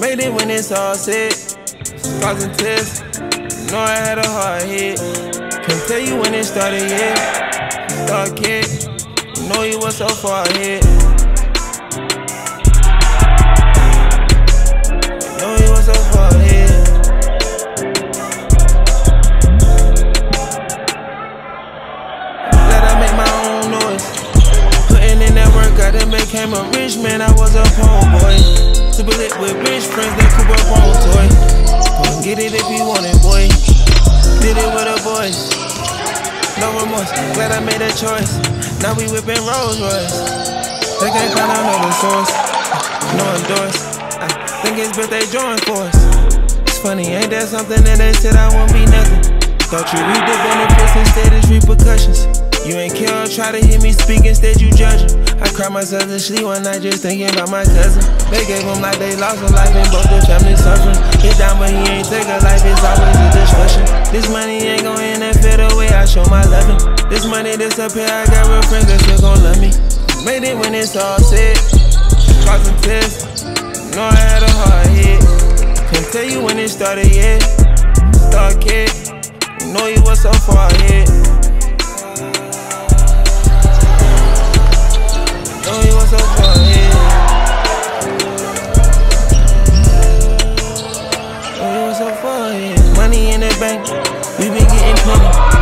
Made it when it's all sick, causing tears. Know I had a hard hit. Can't tell you when it started, yet. Dark kid, know you were so far ahead. That work, I done became a rich man. I was a homeboy. Super lit with rich friends that coop up on toy. Get it if you want it, boy. Did it with the boys. No remorse, glad I made a choice. Now we whipping Rolls Royce. They can't find another source. No endorse. I think it's birthday drawing for us. It's funny, ain't that something that they said I won't be nothing? Thought you read the benefits instead it's repercussions. You ain't care try to hear me speak, instead you judging. I cried myself to sleep one night just thinking about my cousin. They gave him like they lost a life and both the family suffering. Hit down, but he ain't take a life, it's always a discussion. This money ain't gon' interfere the way I show my loving. This money disappear, I got real friends that still gon' love me. Made it when it's all said. Crossing tests, know I had a hard hit. Can't tell you when it started yet. so far, yeah. Money in the bank, we been getting plenty.